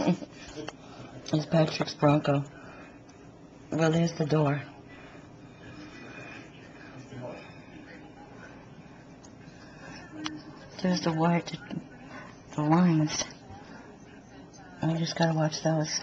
It's Patrick's Bronco. Well, there's the door. There's the wire, the lines. I just gotta watch those.